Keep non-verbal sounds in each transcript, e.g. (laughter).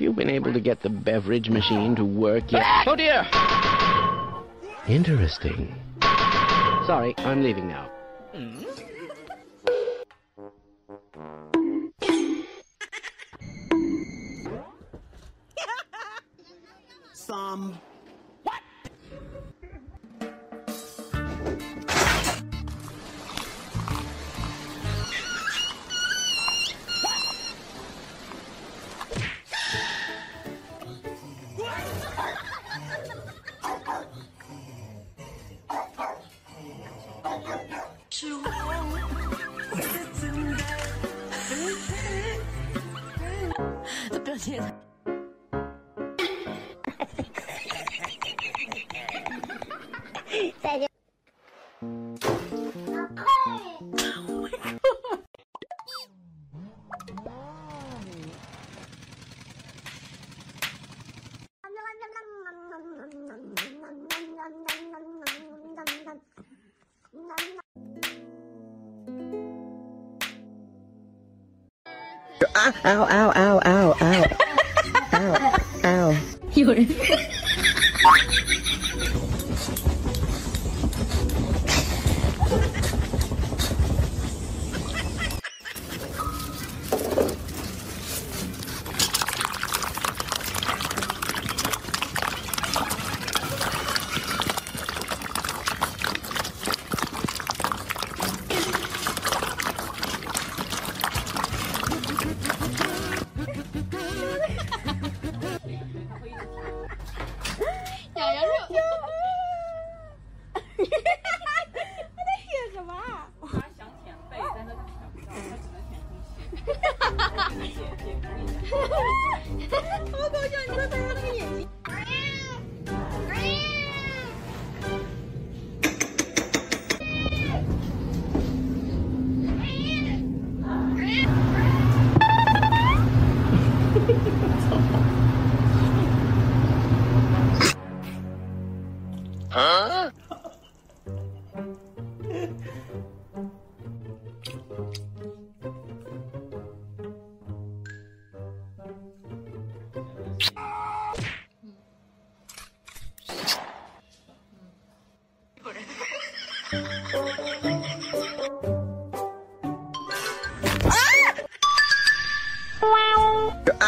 Have you been able to get the beverage machine to work yet? Ah! Oh dear! Interesting. Sorry, I'm leaving now. Ow, ow, ow, ow, ow. ow, ow. 有人。(laughs)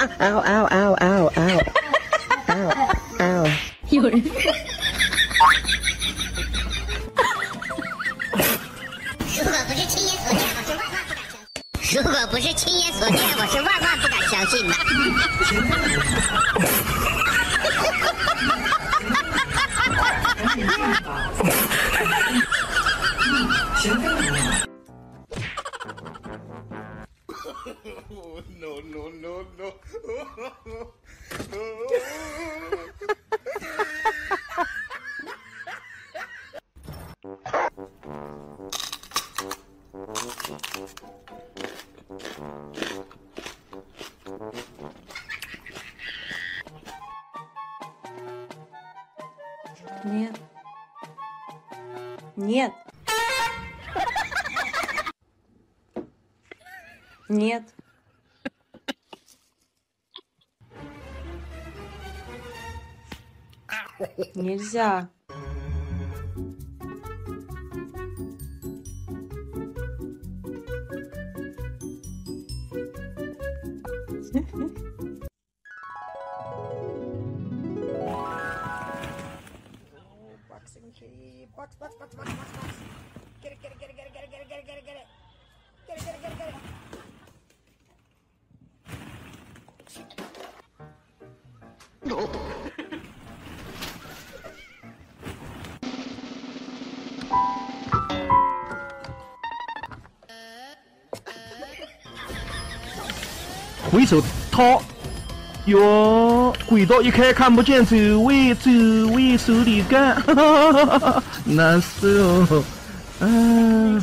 嗷嗷嗷嗷嗷！嗷嗷！如果不是亲眼所见，我是万万不敢相信的。如果不是亲眼所见，我是万万不敢相信的。(laughs) no, no, no. Нет. Нет. Нет. Нельзя. No. 回手掏，哟，轨道一开看不见走位，走位手里干，哈哈哈哈哈，难受，嗯。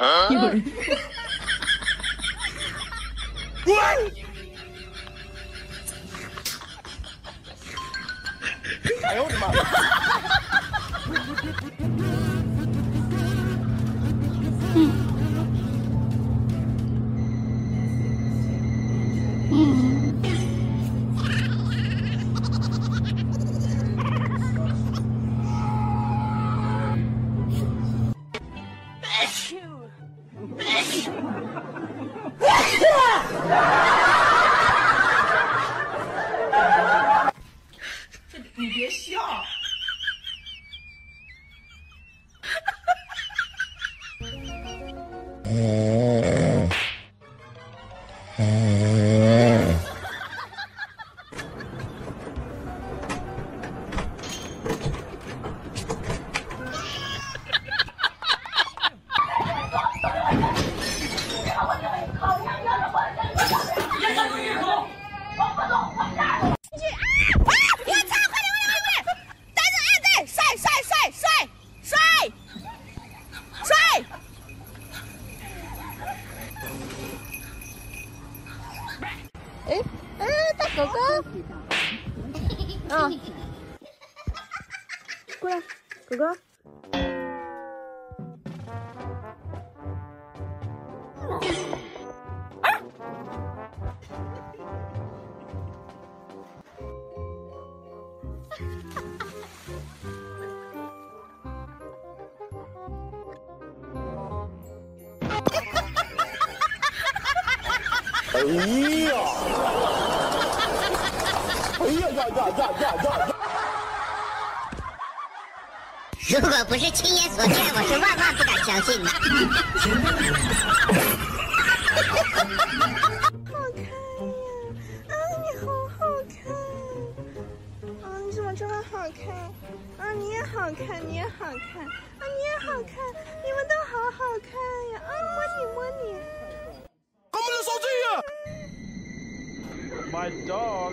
Huh? (laughs) what? I own my. 笑。帅 (laughs) 哎哎，大狗狗，啊，过来，狗狗。哎呀！哎呀呀呀呀呀呀！如果不是亲眼所见，我是万万不敢相信的。啊，你好好看！啊，你怎么这么好看？啊，你也好看，你也好看，啊，你也好看，你们都好好看呀！啊，摸你摸你。我们的手机啊！My dog。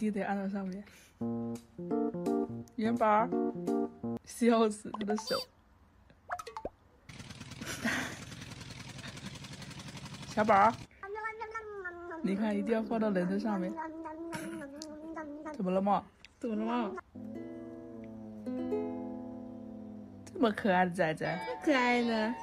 定得按到上面。元宝，笑死他的手。小宝，你看一定要放到轮子上面。怎么了嘛？怎么了嘛？这么可爱的仔仔，可爱的。